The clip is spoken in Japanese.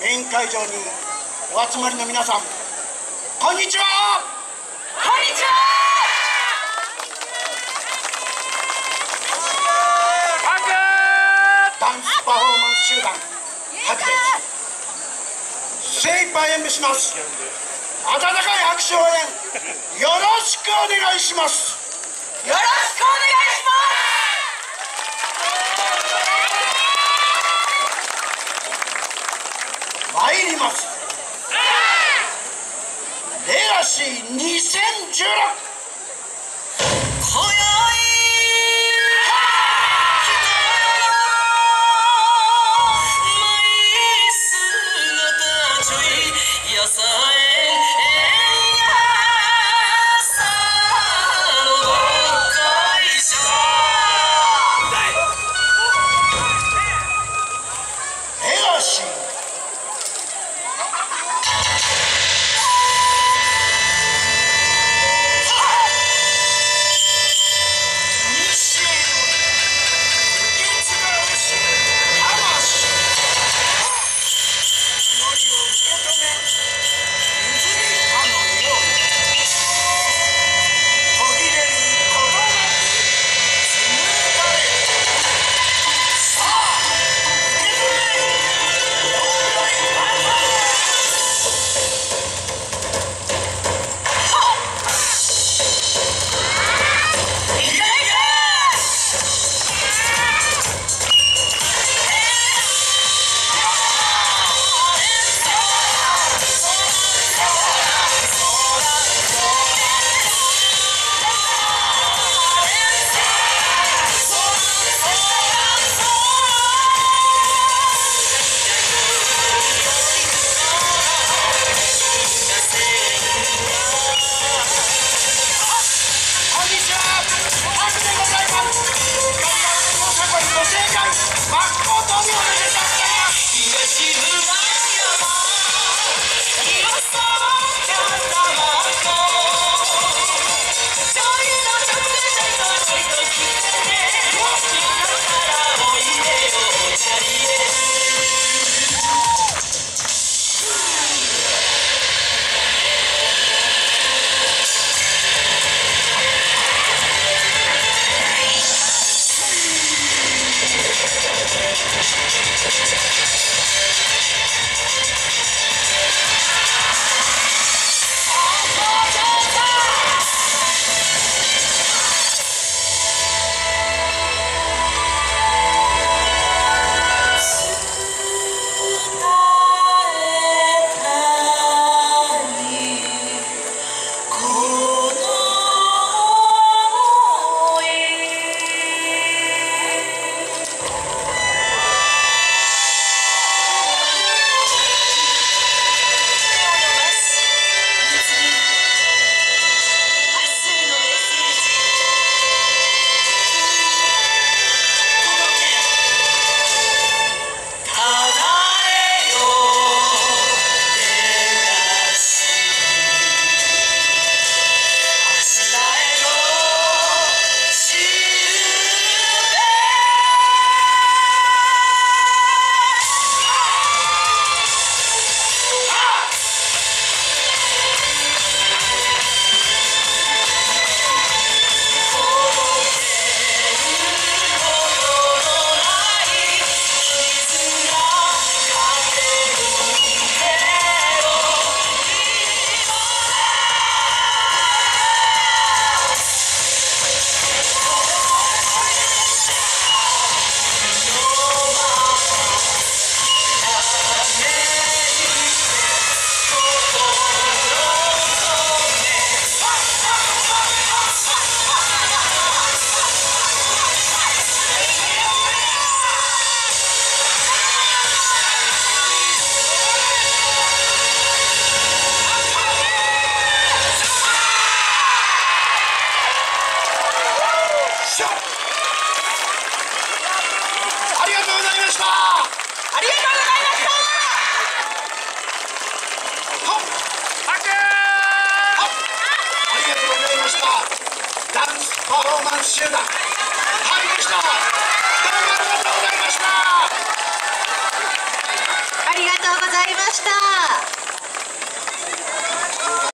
メイン会場にお集まりの皆さんこんにちは。こんにちは。ダンスパフォーマンス集団ハジです。精一杯演舞します。温かい拍手応援よろしくお願いします。よろしくお願いし参ります。レガシー2016今宵ハハハハ。ありがとうございました。はっはっありがとうございました。ダンスパフォーマンス集団。